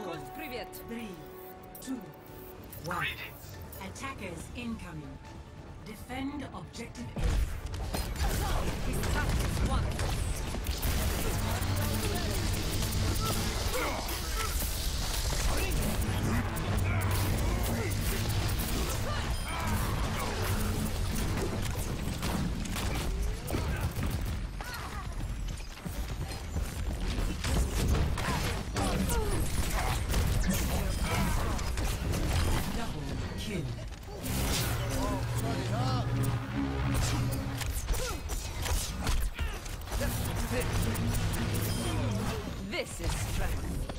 Askuld, привет. Three, two, one. Attackers incoming. Defend objective A. His tactics one. This is strength.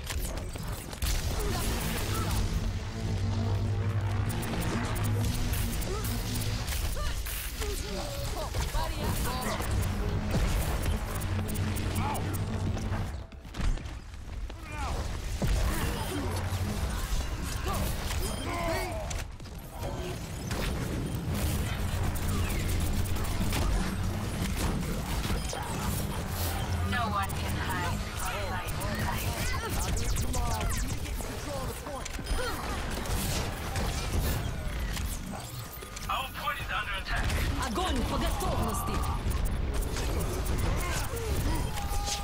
Огонь по готовности!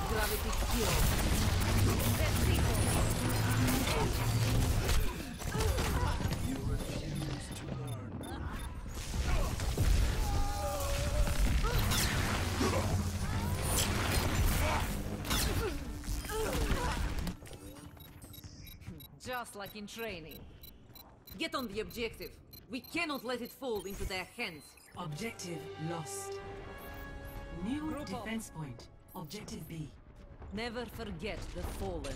Gravity kill. Just like in training. Get on the objective. We cannot let it fall into their hands. Objective lost. New Group up. defense point. Objective B. Never forget the fallen.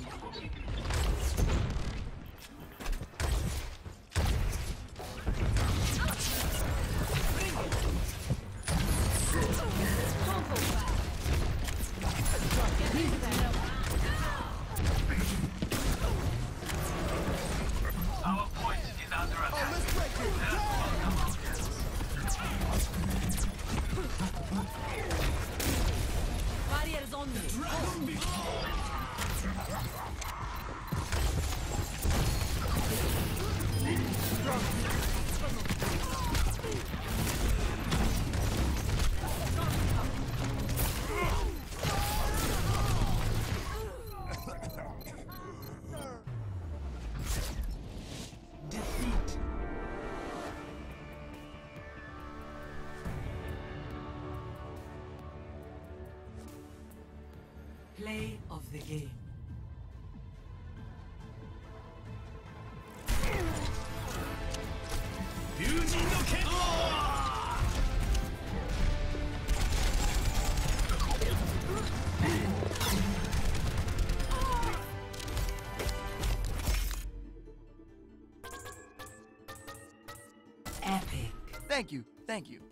Play of the game. Epic. Thank you, thank you.